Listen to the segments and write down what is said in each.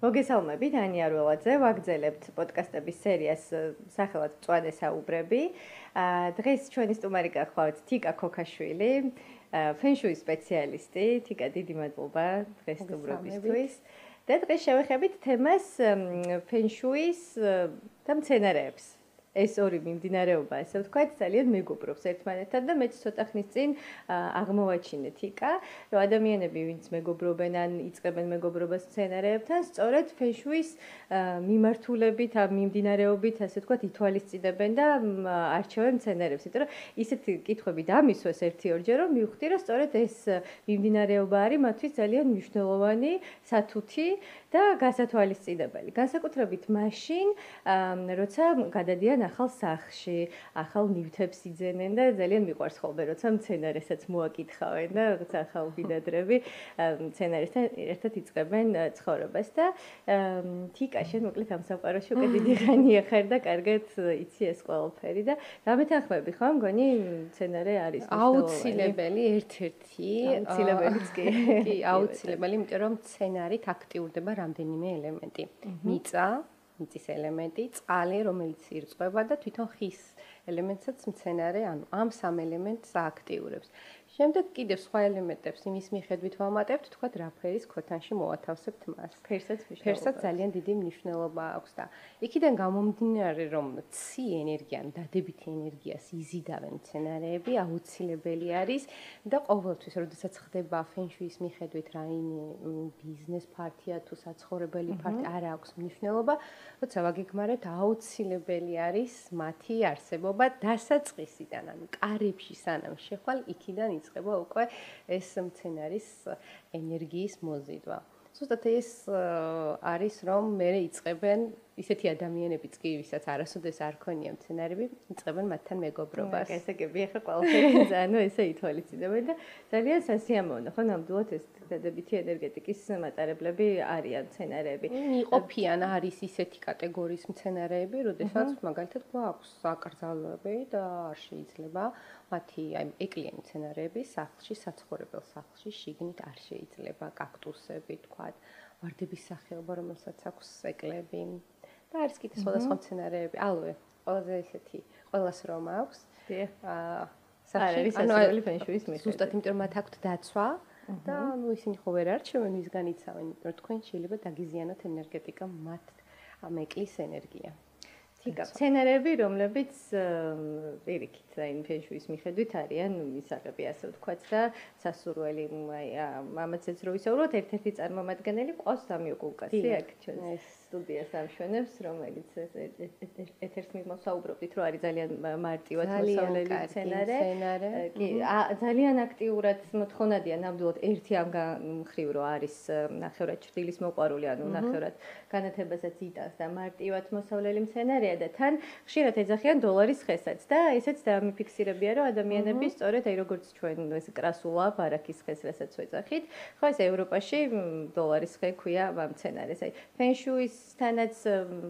მოგესალმებით, ანი არველაძე, ვაგზელებთ პოდკასტების სერიას სახელად წვანე საუბრები. დღეს ჩვენი სტუმარი გახლავთ თიკა ქოქაშვილი, ფენშუის სპეციალისტი. თიკა, დიდი მადლობა დღეს სტუმრობისთვის. და დღეს შევეხებით თემას ფენშუის და მცენარეებს. ეს ორი მიმდინარეობა, ესე ვთქვათ, ძალიან მეგობრობს ერთმანეთთან და მეც ცოტა ხნის წინ აღმოვაჩინე თიკა, რომ ადამიანები, ვინც მეგობრობენ ან იწყებენ მეგობრობას სცენარეებთან, სწორედ ფეშუის მიმართულებით, ამ მიმდინარეობით, ასე ვთქვათ, ითვალისწინებენ და არჩევენ სცენარებს, იმიტომ რომ ისეთი კითხვები დამისვეს ერთი-ორჯერ, რომ მივხვდი, რომ სწორედ ეს მიმდინარეობა არის მათთვის ძალიან მნიშვნელოვანი სათუთი და გასათვალისწინებელი. განსაკუთრებით მაშინ, როცა გადადიან ძალიან ახალ სახში, ახალ ნივთებს იძენენ და ძალიან მიყვარს ხოლმე, როცა მცენარესაც მოაკითხავენ და რაღაც ახალ ბინადრები მცენარესთან ერთად იწყებენ ცხოვრებას და თიკა შენ მოკლედ ამ საყაროში უკვე დიდი ხანია ხარ და კარგად იცი ეს ყველაფერი და დამეთანხმები ხო? მგონი მცენარე არის აუცილებელი ერთ-ერთი აუცილებელიც კი. კი აუცილებელი იმიტომ რომ მცენარით აქტიურდება რამდენიმე ელემენტი. მიწა მიწის ელემენტი, წყალი, რომელიც ირწყვება და თვითონ ხის ელემენტსაც მცენარე, ანუ ამ სამ ელემენტს აქტიურებს. შემდეგ კიდევ სხვა ელემენტებს იმის მიხედვით ვამატებთ, თქვა რა ფერის ქოთანში მოათავსებთ მას. ფერსაც მნიშვნელობა. ფერსაც ძალიან დიდი მნიშვნელობა აქვს და იქიდან გამომდინარე, რომ ცი ენერგია, დადებითი ენერგიას იზიდავენ მცენარეები, აუცილებელი არის და ყოველთვის, როდესაც ხდება ფენშუის მიხედვით რაიმე ბიზნეს პარტია თუ საცხოვრებელი პარტია, არა აქვს მნიშვნელობა, როცა ვაგეგმარებთ, აუცილებელი არის მათი არსებობა დასაწყისიდან, ანუ კარებში სანამ შეხვალ იქიდან იწყება უკვე ეს მცენარის ენერგიის მოზიდვა. ზუსტად ეს არის რომ მე იწყებენ ისეთი ადამიანებიც კი ვისაც არასოდეს არ ქონია მცენარები, იწყებენ მათთან მეგობრობას. ესე კი, ეხლა ყველაფერი ანუ ესე ითვალისწინებენ და ძალიან სასიამოვნო, ხო, ნამდვილად ეს დადებითი ენერგეტიკის მატარებლები არიან მცენარეები. იყოფიან არის ისეთი კატეგორიის მცენარეები, როდესაც მაგალითად გვაქვს აკრძალვები და არ შეიძლება მათი აი ეკლიანი მცენარეები სახლში, საცხოვრებელ სახლში შიგნით არ შეიძლება კაქტუსები, თქვა, ვარდების სახეობა, რომელსაც აქვს ეკლები. და არის კიდე სხვადასხვა მცენარეები, ალოე, ყველაზე ისეთი, ყოველას რომ აქვს. აა სახში, ანუ არის ფენშუის მიხედვით. ზუსტად იმიტომ რომ მათ აქვთ დაცვა. და ნუ ისინი ხო ვერ არჩევენ ვისგან იცავენ, იმიტომ რომ თქვენ შეიძლება დაგიზიანოთ ენერგეტიკა მათ ამ ეკლის ენერგია. თიკა სცენარები რომლებიც პირიქით აი ფენშუის მიხედვით არიან მისაღები ასე ვთქვათ და სასურველი აი ამაცეც რო ვისაუბროთ ერთ-ერთი წარმომადგენელი ყავს სამი უკულკასი აქ ჩვენს სტუდიას ამშვენებს, რომელიც ეთერს მიმოსაუბრობთ, რომ არის ძალიან მარტივად მოსავლელი სცენარე. კი, ძალიან აქტიურად მოთხოვნადია ნამდვილად ერთი ამ მხრივ რომ არის ნახევრად ჭრილის მოყარული, ანუ ნახევრად განათებასაც იტანს და მარტივად მოსავლელი სცენარეა და თან ხშირად ეძახიან დოლარის ხესაც და ესეც დამიფიქსირებია რომ ადამიანები სწორედ აი როგორც ჩვენ ეს კრასულა ბარაქის ხეს რასაც ვეძახით, ხო ეს ევროპაში დოლარის ხე ქვია ამ სცენარეს. აი ფენშუის თანაც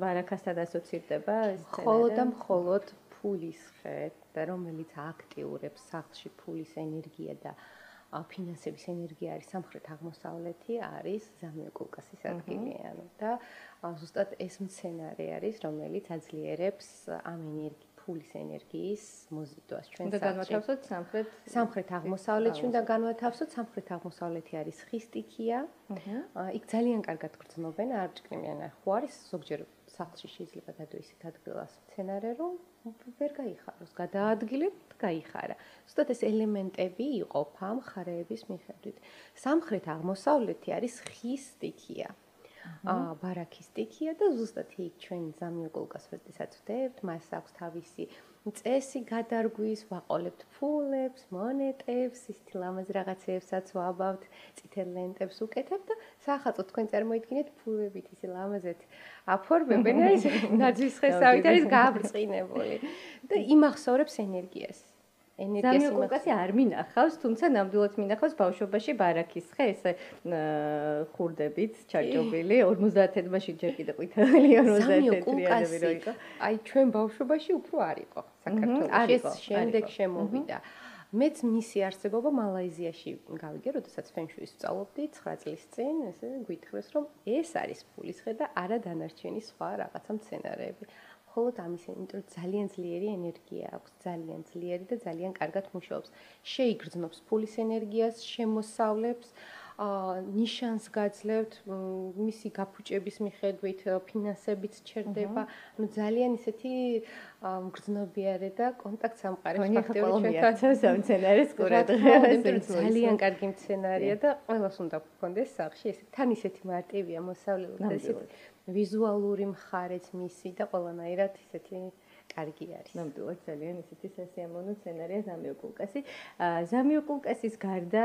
ვარაკასთან ასოცირდება ეს სცენარი. მხოლოდ და მხოლოდ ფულის ხე და რომელიც აქტიურებს სახლში ფულის ენერგია და ფინანსების ენერგია არის სამხრეთ აღმოსავლეთი არის ზამიოკულკასის ადგილი ანუ და ზუსტად ეს მცენარე არის რომელიც აძლიერებს ამ ენერგიას ფულის ენერგიის მოზიდვას. ჩვენ და განვათავსოთ სამხრეთ სამხრეთ აღმოსავლეთში უნდა განვათავსოთ სამხრეთ აღმოსავლეთი არის ხისტიქია. იქ ძალიან კარგად გრძნობენ არჭკნიან ხო არის? ზოგჯერ სახლში შეიძლება დადო ისეთ ადგილას მცენარე რომ ვერ გაიხაროს. გადაადგილებ გაიხარა. ზუსტად ეს ელემენტები იყოფა მხარეების მიხედვით. სამხრეთ აღმოსავლეთი არის ხისტიქია. აა ბარაქის სტიქია და ზუსტად იქ ჩვენ ზამიოკოლკას ვერტისაც ვდებთ, მას აქვს თავისი წესი გადარგვის, ვაყოლებთ ფულებს, მონეტებს, ისეთი ლამაზ რაღაცებსაც ვაბავთ, წითელ ლენტებს უკეთებთ და სახალხო თქვენ წარმოიდგინეთ ფულებით ისი ლამაზეთ აფორმებენ ეს ნაძვის ხესავით არის გაბრწყინებული და იმახსოვრებს ენერგიას. ენერგიას იმაკაცი არ მინახავს, თუმცა ნამდვილად მინახავს ბავშვობაში ბარაქის ხე, ესე ხურდებით ჩაჭობილი 50 ეთმაში ჯერ კიდე ყვითელი 50 ეთრიანები რო იყო. აი ჩვენ ბავშვობაში უფრო არ იყო საქართველოში, ეს შემდეგ შემოვიდა. მეც მისი არსებობა მალაიზიაში გავიგე, როდესაც ფენშუის სწავლობდი 9 წლის წინ, ესე გვითხრეს, რომ ეს არის ფულის ხე და არა დანარჩენი სხვა რაღაცა მცენარეები. ხოლო ამის იმიტომ ძალიან ძლიერი ენერგია აქვს, ძალიან ძლიერი და ძალიან კარგად მუშაობს. შეიგრძნობს ფულის ენერგიას, შემოსავლებს, აა ნიშანს გაძლევთ მისი გაფუჭების მიხედვით, ფინანსებიც ჩერდება. ანუ ძალიან ისეთი მგრძნობიარე და კონტაქტს ამყარებს ფაქტობრივად ჩვენთან სამცენარის ყურადღებას. ძალიან კარგი მცენარეა და ყველას უნდა გქონდეს სახში ესე თან ისეთი მარტივია მოსავლელი და ისეთი ვიზუალური მხარეც მისი და ყველანაირად ისეთი კარგი არის. ნამდვილად ძალიან ისეთი სასიამოვნო სცენარია ზამიოკულკასი. ზამიოკულკასის გარდა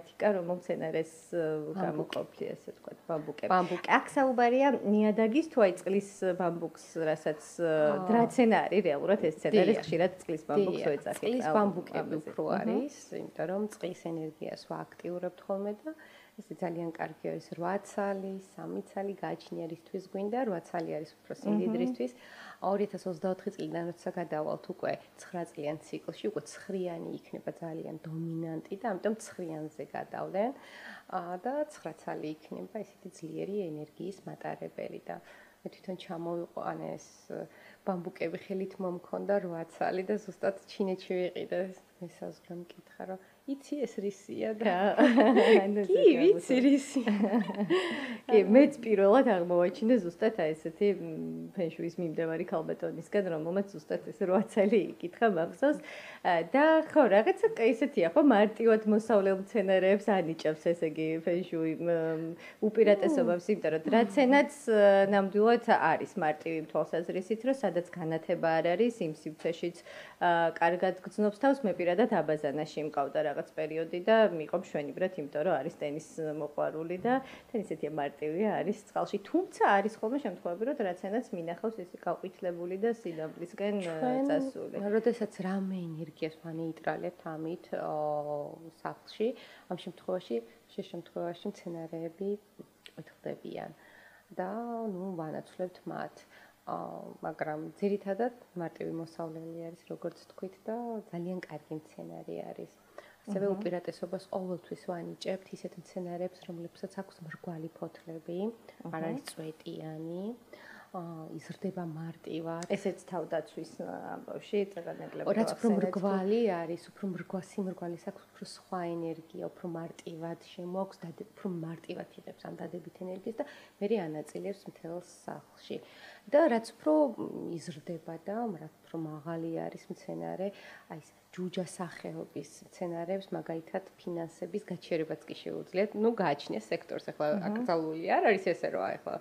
ეთიკა რომ მომცენარეს გამოყოფილი ასე თქვა ბამბუკები. ბამბუკი. აქ საუბარია ნიადაგის თუ აი წყლის ბამბუკს, რასაც დრაცენარი რეალურად ეს სცენარი ხშირად წყლის ბამბუკს ეძახი. წყლის ბამბუკები უფრო არის, იმიტომ რომ წყლის ენერგიას ვააქტიურებთ ხოლმე და ეს ძალიან კარგი არის 8 ცალი, 3 ცალი გააჩნია რისთვის გვინდა, 8 ცალი არის უფრო სიმდიდრისთვის. 2024 წლიდან როცა გადავალთ უკვე 9 წლიან ციკლში, უკვე ცხრიანი იქნება ძალიან დომინანტი და ამიტომ ცხრიანზე გადავლენ. და 9 ცალი იქნება ესეთი ძლიერი ენერგიის მატარებელი და მე თვითონ ჩამოვიყვანე ეს ბამბუკები ხელით მომქონდა 8 ცალი და ზუსტად ჩინეთში ვიყიდე. მესაზღვრე მკითხა რომ იცი ეს რისია და კი ვიცი რისი. კი მეც პირველად აღმოვაჩინე ზუსტად აი ესეთი ფენშუის მიმდევარი ქალბეტონისგან რომელმაც ზუსტად ეს 8 წელი იკითხა მახსოვს. და ხო რაღაცა ესეთია ხო მარტივად მოსავლელ მცენარეებს ანიჭებს ესე იგი ფენშუი უპირატესობებს იმიტომ რომ დრაცენაც ნამდვილად არის მარტივი თვალსაზრისით რომ სადაც განათება არ არის იმ სივრცეშიც კარგად გძნობს თავს მე პირადად აბაზანაში მყავდა რაღაც პერიოდი და მიყო მშვენივრად, იმიტომ რომ არის ტენის მოყვარული და თან ისეთი მარტივია არის წყალში. თუმცა არის ხოლმე შემთხვევები, რომ რაცენაც მინახავს ეს გაყვითლებული და სინამდვილისგან წასული. როდესაც რამე ენერგიას ვანეიტრალებთ ამით სახლში, ამ შემთხვევაში შეშემთხვევაში მცენარეები ყვითლდებიან და ნუ ვანაცვლებთ მათ. მაგრამ ძირითადად მარტივი მოსავლელი არის როგორც თქვით და ძალიან კარგი მცენარე არის. ასევე უპირატესობას ყოველთვის ვანიჭებთ ისეთ მცენარეებს, რომლებსაც აქვს მრგვალი ფოთლები, არ არის წვეტიანი. იზრდება მარტივად. ესეც თავდაცვის ამბავში წეგანებლები. რაც უფრო მრგვალი არის, უფრო მრგვასი მრგვალი აქვს, უფრო სხვა ენერგია, უფრო მარტივად შემოაქვს და უფრო მარტივად იღებს ამ დადებით ენერგიას და მე ანაწილებს მთელს სახლში. და რაც უფრო იზრდება და რაც უფრო მაღალი არის მცენარე, აი ეს ჯუჯა სახეობის მცენარეებს მაგალითად ფინანსების გაჩერებაც კი შეუძლიათ. ნუ გააჩნია სექტორს ახლა აკრძალული არ არის ესე რომ ახლა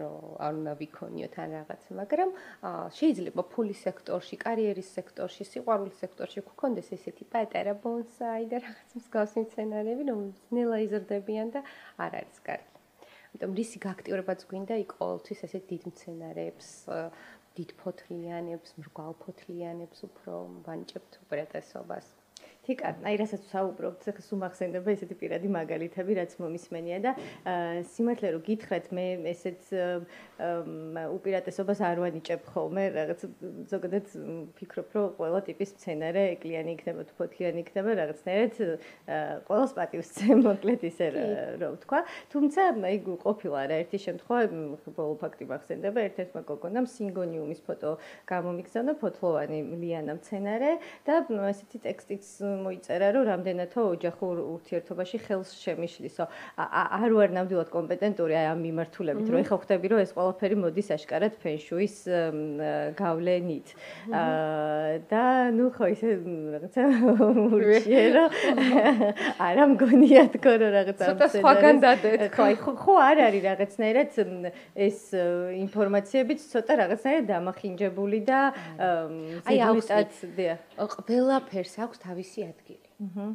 რომ არ უნდა ვიქონიოთ ან რაღაც, მაგრამ შეიძლება ფულის სექტორში, კარიერის სექტორში, სიყვარულის სექტორში გქონდეს ესეთი პატარა ბონსაი და რაღაც მსგავსი მცენარეები, რომ ძნელა იზრდებიან და არ არის კარგი. ამიტომ რისი გააქტიურებაც გვინდა იქ ყოველთვის ესეთ დიდ მცენარეებს დიდ ფოთლიანებს, მრგვალ ფოთლიანებს უფრო ვანჭებთ უპირატესობას. თიკა, აი რასაც საუბრობთ, სუმახსენდება ესეთი პირადი მაგალითები, რაც მომისმენია და სიმართლე რომ გითხრათ, მე ესეც უპირატესობას არ ვანიჭებ ხოლმე, რაღაც ზოგადად ფიქრობ, რომ ყველა ტიპის სცენარე ეკლიანი იქნება, თუ ფოთლიანი იქნება, რაღაცნაირად ყველას პატივს წემ, მოკლედ ისე რომ ვთქვა. თუმცა აი ყოფილა არაერთი შემთხვევა, ბოლო ფაქტი მახსენდება, ერთ-ერთმა გოგონამ სინგონიუმის ფოტო გამომიგზავნა ფოთლოვანი ლიანა მცენარე და ესეთი ტექსტიც მოიწერა, რომ რამდენადო ოჯახურ ურთიერთობაში ხელს შემიშლისო. არ ვარ ნამდვილად კომპეტენტური აი ამ მიმართულებით, რომ ეხა ხვდები, რომ ეს ყველაფერი მოდის აშკარად ფენშუის გავლენით. და ნუ ხო ისე რაღაცა ურჩიერო. არა მგონია თქო რომ რაღაცა ცოტა სხვაგან დადეთ. ხო, ხო, ხო არ არის რაღაცნაირად ეს ინფორმაციებიც ცოტა რაღაცნაირად დამახინჯებული და აი დია. ყველაფერს აქვს თავისი ადგილი. აჰა.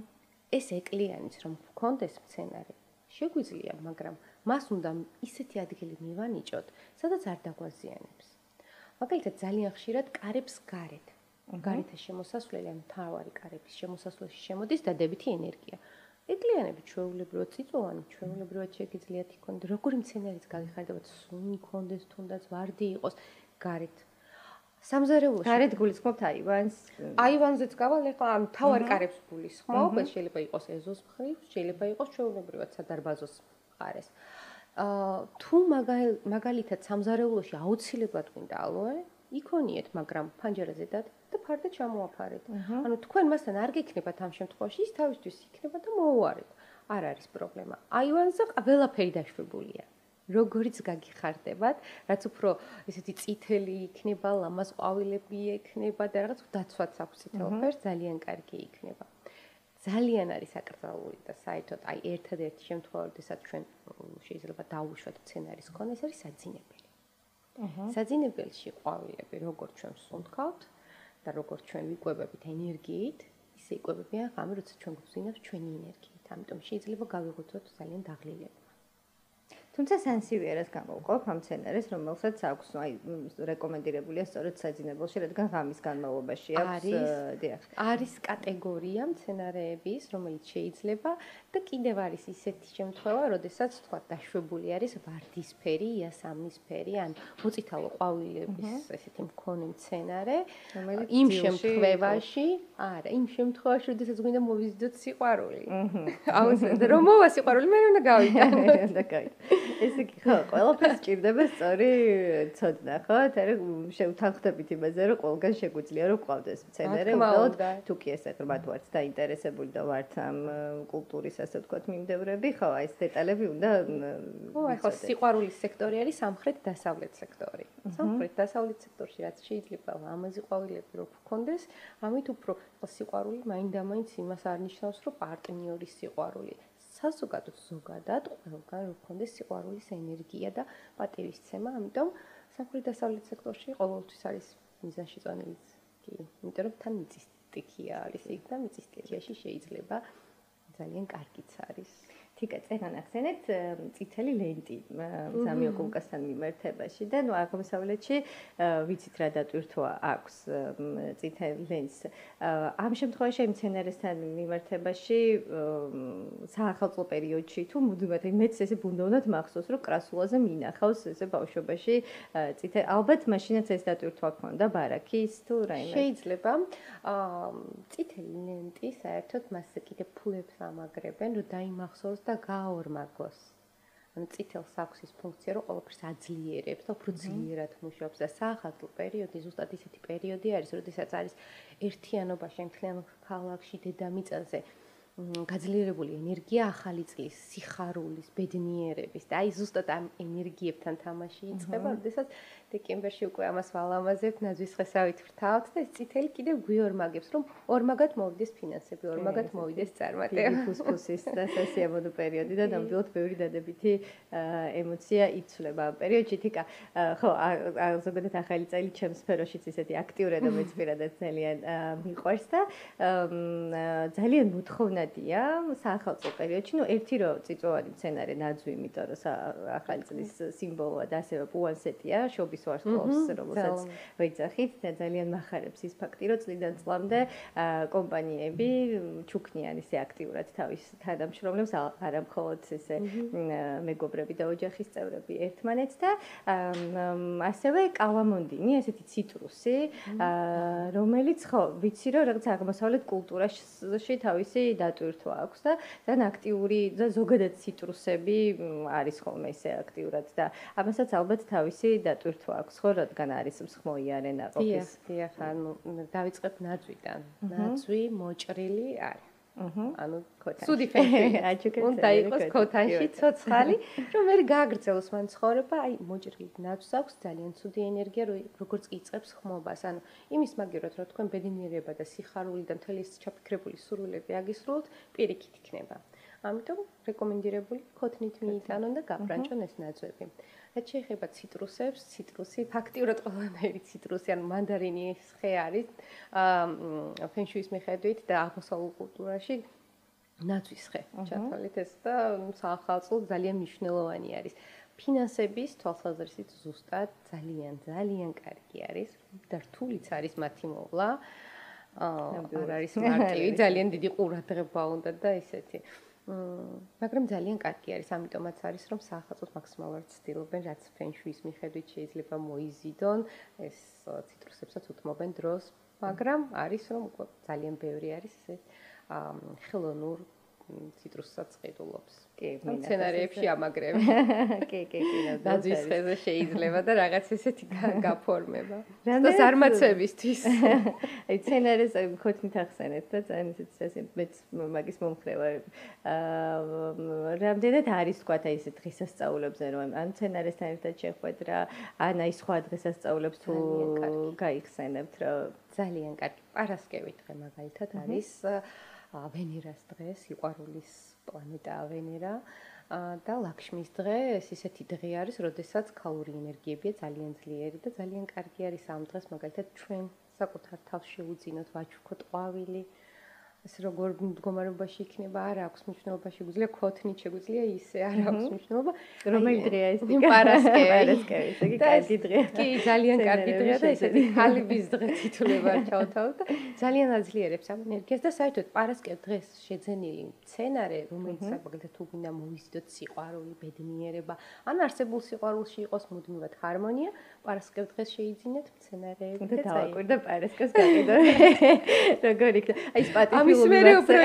ეს ეკლიანიც რომ გქონდეს მცენარე, შეგვიძლია, მაგრამ მას უნდა ისეთი ადგილი მივანიჭოთ, სადაც არ დაგვაზიანებს. მაგალითად, ძალიან ხშირად კარებს გარეთ. გარეთა შემოსასვლელი ან თავარი კარების შემოსასვლელში შემოდის დადებითი ენერგია. ეკლიანები ჩვეულებრივად წიწოვანი, ჩვეულებრივად შეგიძლიათ იქონ, როგორი მცენარეც გაგიხარდებათ, სუნი კონდეს თუნდაც ვარდი იყოს გარეთ. სამზარეულოში გარეთ გულისხმობთ აივანს. აივანზეც გავალ ახლა ამ თავარ კარებს გულისხმობ, ეს შეიძლება იყოს ეზოს მხრივ, შეიძლება იყოს ჩვეულებრივად სადარბაზოს მხარეს. აა თუ მაგალითად სამზარეულოში აუცილებლად გვინდა ალოე, იქონიეთ, მაგრამ ფანჯერაზე დად და ფარდე ჩამოაფარეთ. ანუ თქვენ მასთან არ გიქნებათ ამ შემთხვევაში, ის თავისთვის იქნება და მოუარეთ. არ არის პრობლემა. აივანზე ყველაფერი დაშვებულია. როგორიც გაგიხარდებათ, რაც უფრო ესეთი წითელი იქნება, ლამაზ ყვავილები იქნება და რაღაც დაცვაც აქვს წითელ ფერს, ძალიან კარგი იქნება. ძალიან არის აკრძალული და საერთოდ აი ერთადერთი შემთხვევა, როდესაც ჩვენ შეიძლება დავუშვათ სცენარის კონე, ეს არის საძინებელი. აჰა. საძინებელში ყვავილები, როგორც ჩვენ სუნთქავთ და როგორც ჩვენ ვიკვებებით ენერგიით, ისე იკვებებიან ხამი, როცა ჩვენ გვზინავს ჩვენი ენერგიით. ამიტომ შეიძლება გავიღოთ ძალიან დაღლილება. თუმცა სენსივიერას გამოვყოფ ამ სცენარეს, რომელსაც აქვს, აი, რეკომენდირებულია სწორედ საძინებელში, რადგან ღამის განმავლობაში აქვს, დიახ. არის კატეგორია სცენარეების, რომელიც შეიძლება და კიდევ არის ისეთი შემთხვევა, როდესაც თქვა დაშვებული არის ვარდისფერი, იასამნისფერი, ან მოწითალო ყვავილების ესეთი მქონე სცენარე, რომელიც იმ შემთხვევაში, არა, იმ შემთხვევაში, როდესაც გვინდა მოვიზიდოთ სიყვარული. აუცილებლად რომ მოვა სიყვარული, მე უნდა გავიტანო. უნდა გავიტანო. ესე იგი ხო, ყველაფერს ჭირდება სწორი ცოდნა, ხო? თერე შევთანხმდებით იმაზე, რომ ყველგან შეგვიძლია რომ ყავდეს მცენარე, უბრალოდ თუ კი ესე ღრმად ვართ დაინტერესებული და ვართ ამ კულტურის ასე ვთქვათ მიმდევრები, ხო, აი ეს დეტალები უნდა ხო, ხო, სიყვარულის სექტორი არის სამხრეთ დასავლეთ სექტორი. სამხრეთ დასავლეთ სექტორში რაც შეიძლება ამაზი ყვავილები რო გქონდეს, ამით უფრო სიყვარული მაინდა-მაინც იმას არ ნიშნავს, რომ პარტნიორის სიყვარული საზოგადოდ ზოგადად ყველგან რო ქონდეს სიყვარულის ენერგია და პატივისცემა, ამიტომ სამხრეთ დასავლეთ სექტორში ყოველთვის არის მიზანში წონილიც. კი, იმიტომ რომ თან მიწის სტიქია არის იქ და მიწის სტიქიაში შეიძლება ძალიან კარგიც არის. თიკა წერან ახსენეთ წითელი ლენტი სამი ოკულკასთან მიმართებაში. და ნუ აღმოსავლეთში ვიცით რა დატვირთვა აქვს წითელ ლენტს ამ შემთხვევაში ამ სცენარესთან მიმართებაში საახალწლო პერიოდში თუ მუდმივად მეც ესე ბუნდოვნად მახსოვს რომ კრასულაზე მინახავს ესე ბავშვობაში წითელ ალბათ მაშინაც ეს დატვირთვა ქონდა ბარაქის თუ რაიმე შეიძლება წითელი ლენტი საერთოდ მასზე კიდე ფულებს ამაგრებენ რომ დაიმახსოვროს და გაორმაგოს. ანუ წითელ საქსის ფუნქცია რო ყოველთვის აძლიერებს და უფრო ძლიერად მუშაობს და საახალწლო პერიოდი ზუსტად ისეთი პერიოდი არის, როდესაც არის ერთიანობაში მთლიან ქალაქში დედამიწაზე გაძლიერებული ენერგია ახალი წლის სიხარულის ბედნიერების და აი ზუსტად ამ ენერგიებთან თამაში იწყება, როდესაც დეკემბერში უკვე ამას ვალამაზებ, ნაძვის ხესავით ვრთავთ და ეს წითელი კიდევ გვიორმაგებს, რომ ორმაგად მოვიდეს ფინანსები, ორმაგად მოვიდეს წარმატება. ფუსფუსის და სასიამოვნო პერიოდი და ნამდვილად ბევრი დადებითი ემოცია იცვლება ამ პერიოდში. თიკა, ხო, ზოგადად ახალი წელი ჩემს სფეროშიც ისეთი აქტიური და მეც პირადად ძალიან მიყვარს და ძალიან მოთხოვნადია საახალწლო პერიოდში. ნუ ერთი რო წიწვოვანი სცენარი ნაძვი, იმიტომ რომ ახალი წლის სიმბოლოა და ასევე პუანსეტია, შობის ვარსკვლავს, რომელსაც ვეძახით და ძალიან מחარებს ის ფაქტი, რომ წლიდან წლამდე კომპანიები ჩუქნიან ისე აქტიურად თავის თანამშრომლებს, არამხოლოდ ესე მეგობრები და ოჯახის წევრები ერთმანეთს და ასევე კალამონდინი, ესეთი ციტრუსი, რომელიც ხო, ვიცი რომ რაღაც აღმოსავლეთ კულტურაში თავისი დატვირთვა აქვს და ძალიან აქტიური და ზოგადად ციტრუსები არის ხოლმე ისე აქტიურად და ამასაც ალბათ თავისი დატვირთვა თუ აქვს ხო რადგან არის მსხმოიარე ნაყოფის დიახ დიახ ანუ დავიწყებ ნაძვიდან. ნაძვი მოჭრილი არის აჰა ანუ ქოთანში სუდი ფენში აჩუქეთ უნდა იყოს ქოთანში ცოცხალი რომ მე გააგრძელოს მან ცხოვრება. აი მოჭრილი ნაძვს აქვს ძალიან ცუდი ენერგია როგორც კი იწებს ხმობას. ანუ იმის მაგერად რომ თქვენ ბედნიერება და სიხარული და მთელი ჩაფიქრებული სურვილები აგისრულოთ პირიქით იქნება. ამიტომ რეკომენდირებული ქოთნით მიიტანონ და გაფრანჭონ ეს ნაძვები რაც შეიძლება ციტრუსებს, ციტრუსი, ფაქტიურად ყველანაირი ციტრუსი, ანუ მანდარინი ხე არის, აა ფენშუის მიხედვით და აღმოსავლურ კულტურაში ნაცვის ხე. ჩათვალით ეს და საახალწლო ძალიან მნიშვნელოვანი არის. ფინანსების თვალსაზრისით ზუსტად ძალიან ძალიან კარგი არის და რთულიც არის მათი მოვლა. აა არ არის მარტივი, ძალიან დიდი ყურადღება უნდა და ისეთი. მაგრამ ძალიან კარგი არის, ამიტომაც არის რომ საახალწლოდ მაქსიმალურად ცდილობენ რაც ფენშუის მიხედვით შეიძლება მოიზიდონ, ეს ციტრუსებსაც უთმობენ დროს, მაგრამ არის რომ ძალიან ბევრი არის ესე ხელოვნურ ციტრუსსაც ყიდულობს. კი, მცენარეებში ამაგრები. კი, კი, კი, დაძვის ხეზე შეიძლება და რაღაც ესეთი გაფორმება. და ზარმაცებისთვის. აი, მცენარეს ხოთნით ახსენეთ და ძალიან ესეთი ესე მეც მაგის მომხრევა. აა რამდენად არის თქვა აი ესე დღესასწაულებზე რომ ან მცენარესთან ერთად შეხვედრა, ან აი სხვა დღესასწაულებს თუ გაიხსენებთ რა ძალიან კარგი. პარასკევი დღე მაგალითად არის ვენერას დღე, სიყვარულის პლანეტა ვენერა და ლაქშმის დღე, ეს ისეთი დღე არის, როდესაც ქალური ენერგიებია ძალიან ძლიერი და ძალიან კარგი არის ამ დღეს მაგალითად ჩვენ საკუთარ თავს შეუძინოთ ვაჩუქოთ ყვავილი, ეს როგორ მდგომარეობაში იქნება, არ აქვს მნიშვნელობა, შეგვიძლია ქოთნით, შეგვიძლია ისე, არ აქვს მნიშვნელობა. რომელი დღეა ეს? პარასკევი. პარასკევი, ესე იგი კარგი დღეა. კი, ძალიან კარგი დღეა და ესეთი ხალიბის დღე თითულება ჩავთავ და ძალიან აძლიერებს ამ ენერგიას და საერთოდ პარასკევ დღეს შეძენილი მცენარე, რომელიც მაგალითად თუ გინდა მოვიზიდოთ სიყვარული, ბედნიერება, ან არსებულ სიყვარულში იყოს მუდმივად ჰარმონია, პარასკევ დღეს შეიძინეთ მცენარეები და დავაკვირდა პარასკევს გაყიდო. როგორ იქნება? აი სპატიფი ის მე უფრო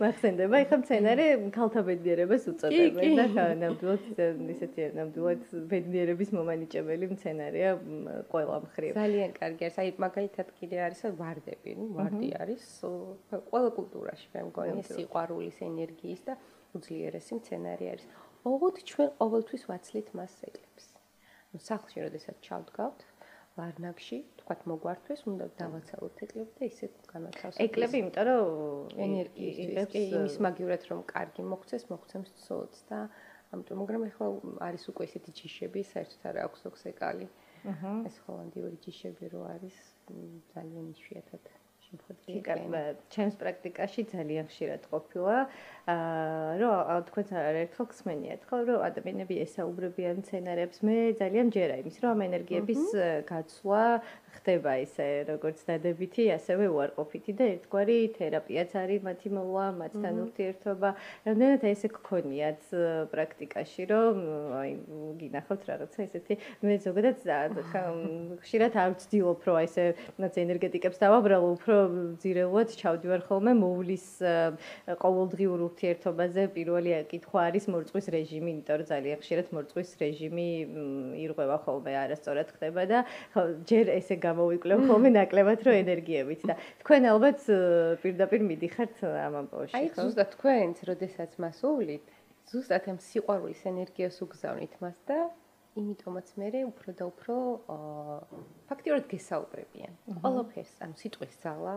მახსენდება, ეხლა მცენარე ქალთა ბედნიერებას უწოდებენ და ნამდვილად ისეთი ნამდვილად ბედნიერების მომანიჭებელი მცენარეა ყველა მხრივ. ძალიან კარგი არის. აი მაგალითად კიდე არის ვარდები, ნუ ვარდი არის ყველა კულტურაში მე მგონი სიყვარულის ენერგიის და უძლიერესი მცენარე არის. ოღონდ ჩვენ ყოველთვის ვაცლით მას ეკლებს. ნუ სახლში როდესაც ჩავდგავთ, ვარნაგში, თქვათ მოგვართვეს, უნდა დავაცალოთ ეკლები და ისე განაცავსოთ. ეკლები, იმიტომ რომ ენერგიის კი იმის მაგივრად რომ კარგი მოხცეს, მოხცემს ცოდს და ამიტომ მაგრამ ახლა არის უკვე ესეთი ჯიშები, საერთოდ არ აქვს ოქსეკალი. აჰა. ეს ჰოლანდიური ჯიშები რო არის ძალიან იშვიათად შემოხდები. ჩემს პრაქტიკაში ძალიან ხშირად ყოფილა, აა რომ თქვენს არაერთხელ ხსმენიათ, ხო, რომ ადამიანები ესაუბრებიან სცენარებს. მე ძალიან ჯერა იმის, რომ ამ ენერგიების გაცვლა ხდება ისე როგორც დადებითი, ასევე უარყოფითი და ერთგვარი თერაპიაც არის მათი მოვა, მათთან ურთიერთობა. რამდენად ესე გქონიათ პრაქტიკაში, რომ აი გინახავთ რაღაცა ესეთი, მე ზოგადად ხშირად არ ვცდილობ, რომ აი ესე რაც ენერგეტიკებს დავაბრალო, უფრო ძირეულად ჩავდივარ ხოლმე მოვლის ყოველდღიურ ურთიერთობაზე. პირველი კითხვა არის მორწვის რეჟიმი, იმიტომ რომ ძალიან ხშირად მორწვის რეჟიმი ირღვევა ხოლმე არასწორად ხდება და ჯერ ესე გამოვიკლებ ხოლმე ნაკლებად რო ენერგიებით და თქვენ ალბათ პირდაპირ მიდიხართ ამ ამბავში ხო? აი ზუსტად თქვენც, როდესაც მას უვლით, ზუსტად ამ სიყვარულის ენერგიას უგზავნით მას და იმიტომაც მე უფრო და უფრო ფაქტიურად გესაუბრებიან. ყველაფერს, ანუ სიტყვის ძალა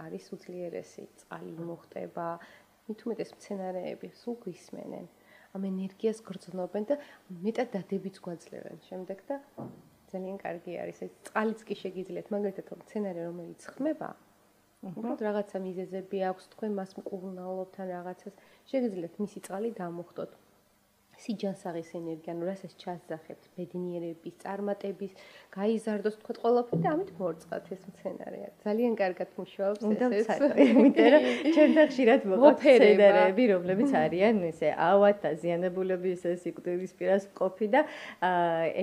არის უძლიერესი, წყალი მოხდება, მithumetes მცენარეები სულ გვისმენენ. ამ ენერგიას გრძნობენ და მეტად დადებიც გვაძლევენ შემდეგ და ძალიან კარგი არის. ეს წყალიც კი შეგიძლიათ მაგალითად მცენარე რომელიც ხმება უბრალოდ რაღაცა მიზეზები აქვს თქვენ მას მკურნალობთ ან რაღაცას შეგიძლიათ მისი წყალი დამოხტოთ სიჯანსაღის ენერგია, ანუ რასაც ჩასძახებთ, ბედნიერების, წარმატების, გაიზარდოს თქვა ყველაფერი და ამით მორწყათ ეს მცენარეა. ძალიან კარგად მუშაობს ეს ეს. იმიტომ რომ ჩემთან ხშირად მოყავთ მცენარეები, რომლებიც არიან ესე ავად დაზიანებულები, ესე სიკვდილის პირას ყოფი და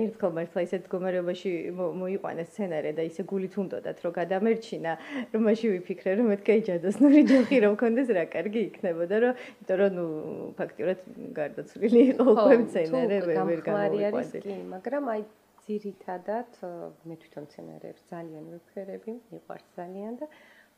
ერთხელ მართლა ისეთ მდგომარეობაში მოიყვანეს მცენარე და ისე გულით უნდათ რომ გადამერჩინა, რომ მაშინ ვიფიქრე რომ მეთქე ჯადოსნური ჯოხი რომ კონდეს რა კარგი იქნებოდა რომ იმიტომ რომ ნუ ფაქტიურად გარდაცვლილი იყო უკვე მცენარე ვერ გამოვიყვანდი. კი, მაგრამ აი ძირითადად მე თვითონ მცენარეებს ძალიან ვფერები, მიყვარს ძალიან და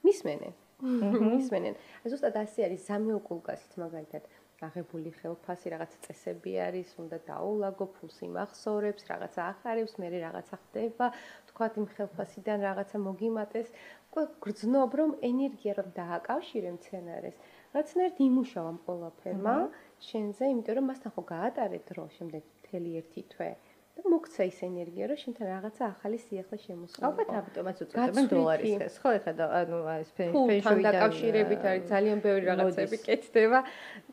მისმენენ. მისმენენ. აი ზუსტად ასე არის სამიოკულკასით მაგალითად აღებული ხელფასი, რაღაც წესები არის, უნდა დაულაგო, ფულს იმახსოვრებს, რაღაცა ახარებს, მე რაღაცა ხდება, თქვათ იმ ხელფასიდან რაღაცა მოგიმატეს. უკვე გრძნობ რომ ენერგია რომ დააკავშირე მცენარეს, რაცნაირად იმუშავა ამ ყველაფერმა. შენზე, იმიტომ რომ მასთან ხო გაატარე დრო შემდეგ მთელი ერთი თვე და მოგცა ის ენერგია, რომ შენთან რაღაცა ახალი სიახლე შემოსულა. ალბათ ამიტომაც უწოდებენ დოლარის ხეს, ხო ეხლა და ანუ ეს ფენშუიდან დაკავშირებით არის ძალიან ბევრი რაღაცები კეთდება.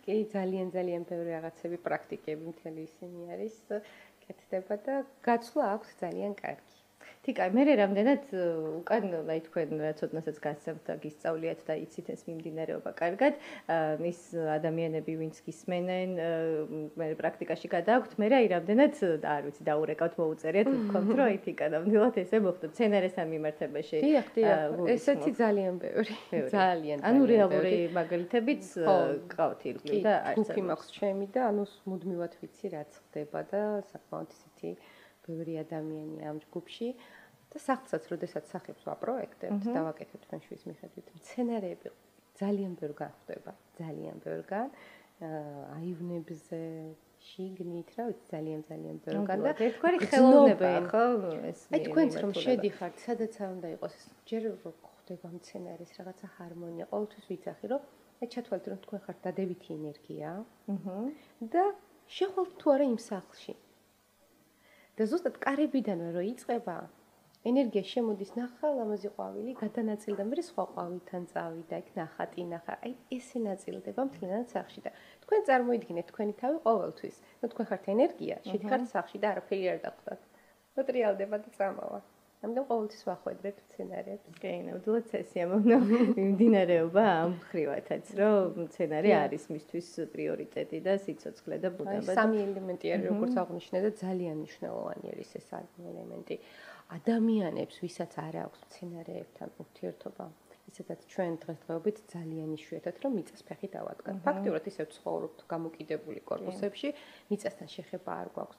კი, ძალიან ძალიან ბევრი რაღაცები პრაქტიკები მთელი ისინი არის კეთდება და გაცვლა აქვს ძალიან კარგი. თიკა მე რამდენად უკან აი თქვენ რა ცოტნასაც გასცემთ და გისწავლიათ და იცით ეს მიმდინარეობა კარგად ის ადამიანები ვინც გისმენენ მე პრაქტიკაში გადააქვთ მე აი რამდენად არ ვიცი დაურეკავთ მოუწერიათ ვთქვათ რომ აი თიკა ნამდვილად ესე მოხდა. სცენარესთან მიმართებაში დიახ დიახ ესეთი ძალიან ბევრი ძალიან ანუ რეალური მაგალითებიც ყავთ ირგვლივ და არც არ მაქვს ჩემი და ანუ მუდმივად ვიცი რაც ხდება და საკმაოდ ისეთი ბევრი ადამიანია ამ ჯგუფში და სახლსაც, როდესაც სახლებს ვაპროექტებთ და ვაკეთებთ ფენშუის მიხედვით, მცენარეები ძალიან ბევრგან ხდება, ძალიან ბევრგან აივნებზე, შიგნით, რა ვიცი, ძალიან ძალიან ბევრგან და ერთგვარი ხელოვნება ხო ეს აი თქვენც რომ შედიხართ, სადაც არ უნდა იყოს ეს ჯერ რო ხდება მცენარის რაღაცა ჰარმონია, ყოველთვის ვიცახი რომ აი ჩათვალეთ რომ თქვენ ხართ დადებითი ენერგია. აჰა. და შეხვალთ თუ არა იმ სახლში. და ზუსტად კარებიდანვე რო იწება ენერგია შემოდის ნახა ლამაზი ყვავილი გადანაწილდა მე სხვა ყვავილთან წავიდა იქ ნახატი ნახა აი ესე ნაწილდება მთლიანად სახში და თქვენ წარმოიდგინეთ თქვენი თავი ყოველთვის. ნუ თქვენ ხართ ენერგია შედიხართ სახში და არაფერი არ დახვდათ. მოტრიალდება და წამოვა ამდენ ყოველთვის ვახვედრებ სცენარებს. კი, ნამდვილად წესია მომნო მიმდინარეობა ამ ხრივათაც, რომ სცენარი არის მისთვის პრიორიტეტი და სიცოცხლე და ბუნება. აი სამი ელემენტი არის, როგორც აღნიშნე და ძალიან მნიშვნელოვანი არის ეს ელემენტი. ადამიანებს, ვისაც არ აქვს სცენარეებთან ურთიერთობა, ისედაც ჩვენ დღესდღეობით ძალიან იშვიათად რომ მიწას ფეხი დავადგან. ფაქტიურად ისევ ცხოვრობთ გამოკიდებული კორპუსებში, მიწასთან შეხება არ გვაქვს.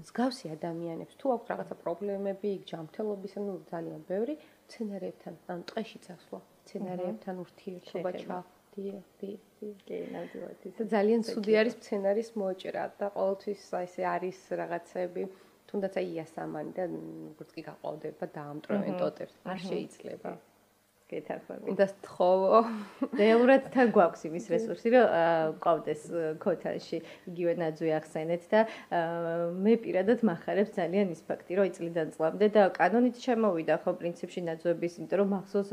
მსგავსი ადამიანებს თუ აქვს რაღაცა პრობლემები, იქ ჯანმრთელობის, ანუ ძალიან ბევრი სცენარებთან, ანუ ტყეში წასვლა, სცენარებთან ურთიერთობა ჩახდი, დი, დი, კი, ნამდვილად. და ძალიან ცუდი არის სცენარის მოჭრა და ყოველთვის აი ესე არის რაღაცები, თუნდაც აი იასამანი და როგორც კი გაყავდება დაამტრევენ ტოტებს, არ შეიძლება. გეთახმები. უნდა სთხოვო. რეალურად თან გვაქვს იმის რესურსი, რომ ყავდეს ქოთანში იგივე ნაძვი ახსენეთ და მე პირადად מחარებს ძალიან ის ფაქტი, რომ იწლიდან წლამდე და კანონით შემოვიდა ხო პრინციპში ნაძვების, იმიტომ რომ მახსოვს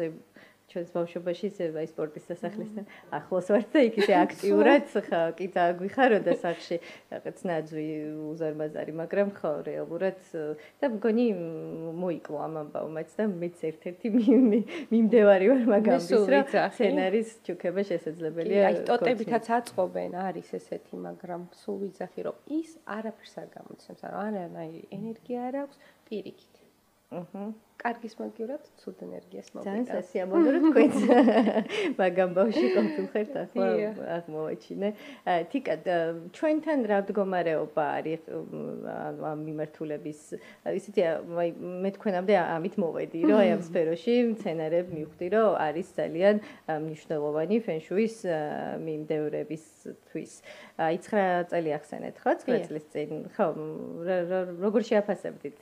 ჩვენს ბავშვობაში ისე აი სპორტის სასახლესთან ახლოს ვართ და იქ ისე აქტიურად ხა კი დაგვიხაროდა სახში რაღაც ნაძვი უზარმაზარი მაგრამ ხო რეალურად და მგონი მოიკლო ამ ამბავმაც და მეც ერთ-ერთი მიმდევარი ვარ მაგამის რა სცენარის ჩუქება შესაძლებელია აი ტოტებითაც აწყობენ არის ესეთი მაგრამ სულ ვიძახი რომ ის არაფერს არ გამოცემს არა არანაირი ენერგია არ აქვს პირიქით. აჰა კარგის მაგივრად ცუდ ენერგიას მოვიდა. ძალიან სასიამოვნო რომ თქვენ მაგამ ბავში კონფილხერთ ახლა აღმოვაჩინე. თიკა ჩვენთან რა მდგომარეობა არის ამ მიმართულების ისეთი აი მე თქვენამდე ამით მოვედი რომ აი ამ სფეროში მცენარებ მივხვდი რომ არის ძალიან მნიშვნელოვანი ფენშუის მიმდევრებისთვის. აი 9 წელი ახსენეთ ხო 9 წლის წინ ხო როგორ შეაფასებდით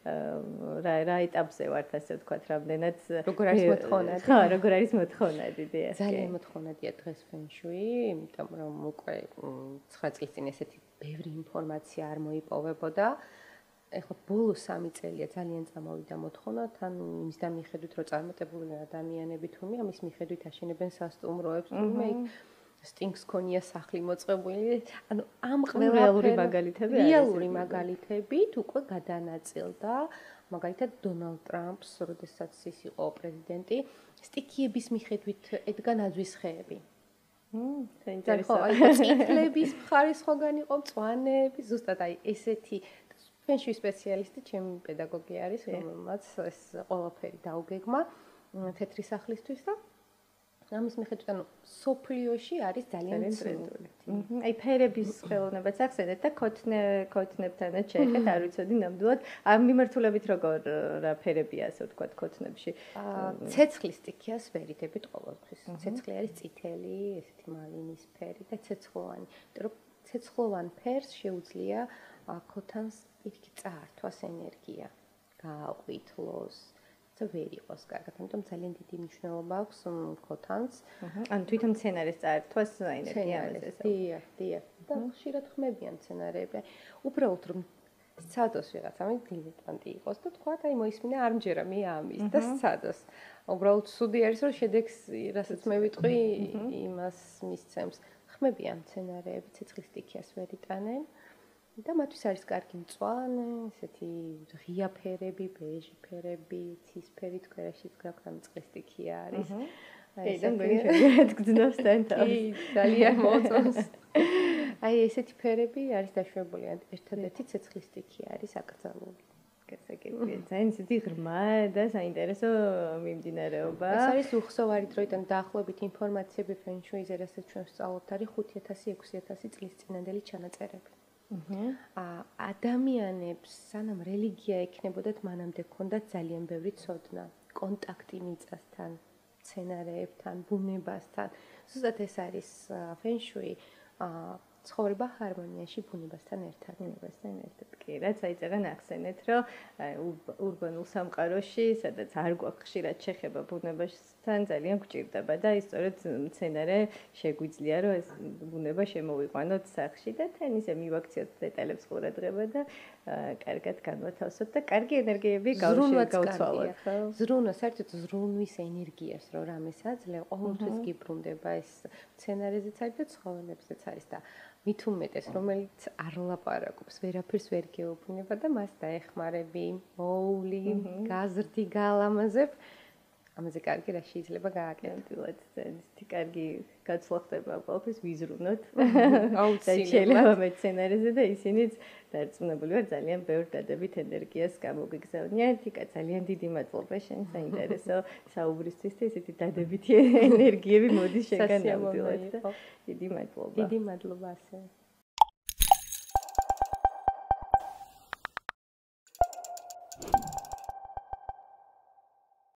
რა რა ეტაპზე ვართ ასე ვთქვათ, რამდენად როგორ არის მოთხოვნადი? ხო, როგორ არის მოთხოვნადი, დიახ. ძალიან მოთხოვნადია დღეს ფენშუი, იმიტომ რომ უკვე 9 წლის წინ ესეთი ბევრი ინფორმაცია არ მოიპოვებოდა. ეხლა ბოლო 3 წელია ძალიან წამოვიდა მოთხოვნა, თან იმის და მიხედვით, რომ წარმატებული ადამიანები თუმი ამის მიხედვით აშენებენ სასტუმროებს, თუმე იქ სტინგს ქონია სახლი მოწყებული. ანუ ამ ყველა რეალური მაგალითები არის. რეალური მაგალითებით უკვე გადანაწილდა. მაგალითად დონალდ ტრამპს, როდესაც ის იყო პრეზიდენტი, სტიქიების მიხედვით ედგა ნაძვის ხეები. მმ, საინტერესოა. სტიქლების მხარისხოგან იყო მწვანეები, ზუსტად აი ესეთი ფენშუი სპეციალისტი, ჩემი პედაგოგი არის, რომელმაც ეს ყველაფერი დაუგეგმა თეთრი სახლისთვის და ამის მიხედვით ანუ სოფლიოში არის ძალიან ტრენდული. აი ფერების ხელოვნებაც ახსენეთ და ქოთნე ქოთნებთანაც შეეხეთ, არ ვიცოდი ნამდვილად ამ მიმართულებით როგორ რა ფერებია ასე ვთქვათ ქოთნებში. ცეცხლის სტიქიას ვერიდებით ყოველთვის. ცეცხლი არის წითელი, ესეთი მალინის ფერი და ცეცხლოვანი. იმიტომ რომ ცეცხლოვან ფერს შეუძლია ქოთანს პირიქით წაართვას ენერგია, გააყვითლოს. და ვერ იყოს კარგად, ამიტომ ძალიან დიდი მნიშვნელობა აქვს ქოთანს. ანუ თვითონ სცენარის წაერთვას ენერგია ამაზე. დიახ, დიახ. და ხშირად ხმებიან სცენარები. უბრალოდ რომ სცადოს ვიღაცა, მე დილეტანტი იყოს და თქვა, აი მოისმინა არ მჯერა მე ამის და სცადოს. უბრალოდ სუდი არის რომ შედეგს, რასაც მე ვიტყვი, იმას მისცემს. ხმებიან სცენარები, ცეცხლის სტიქიას ვერ იტანენ. და მათთვის არის კარგი მწვანე, ესეთი ღია ფერები, ბეჟი ფერები, ცისფერი თქვერაშიც გაქვთ ამ წყესტიქია არის. აი და მე შეიძლება გძნოს თან თავს. კი, ძალიან მოწონს. აი ესეთი ფერები არის დაშვებული, ერთადერთი ცეცხლის სტიქი არის აკრძალული. გასაგებია. ძალიან ისეთი ღრმა და საინტერესო მიმდინარეობა. ეს არის უხსოვარი დროიდან დაახლოებით ინფორმაციები ფენშუიზე, რასაც ჩვენ ვსწავლობთ, არის 5000-6000 წლის წინანდელი ჩანაწერები. აა ადამიანებს სანამ რელიგია ექნებოდათ, მანამდე ქონდათ ძალიან ბევრი ცოდნა, კონტაქტი მიწასთან, სცენარეებთან, ბუნებასთან. ზუსტად ეს არის ფენშუი. აა ცხოვრება ჰარმონიაში ბუნებასთან ერთად, ბუნებასთან ერთად. კი, რაც აიწერა ნახსენეთ, რომ ურბანულ სამყაროში, სადაც არ გვაქვს ხშირად შეხება ბუნებასთან, ძალიან გვჭირდება და ის სწორედ მცენარე შეგვიძლია, რომ ეს ბუნება შემოვიყვანოთ სახში და თან ისე მივაქციოთ დეტალებს ყურადღება და კარგად განვათავსოთ და კარგი ენერგიები გავცვალოთ, ხო? ზრუნვა, საერთოდ ზრუნვის ენერგიას, რომ რამეს აძლევ, ყოველთვის გიბრუნდება ეს მცენარეზეც არის და ცხოველებზეც არის და მით უმეტეს რომელიც არ ლაპარაკობს, ვერაფერს ვერ გეუბნება და მას დაეხმარები, მოული, გაზრდი გალამაზებ. ამაზე კარგი რა შეიძლება გააკეთოთ. ეს კარგი გაცვლა ხდება ყოველთვის ვიზრუნოთ. აუცილებლად შეიძლება მეცენარეზე და ისინიც დარწმუნებული ვარ ძალიან ბევრ დადებით ენერგიას გამოგიგზავნიან. თიკა ძალიან დიდი მადლობა შენ საინტერესო საუბრისთვის და ესეთი დადებითი ენერგიები მოდის შეგანამდვილად. დიდი მადლობა. დიდი მადლობა ასე.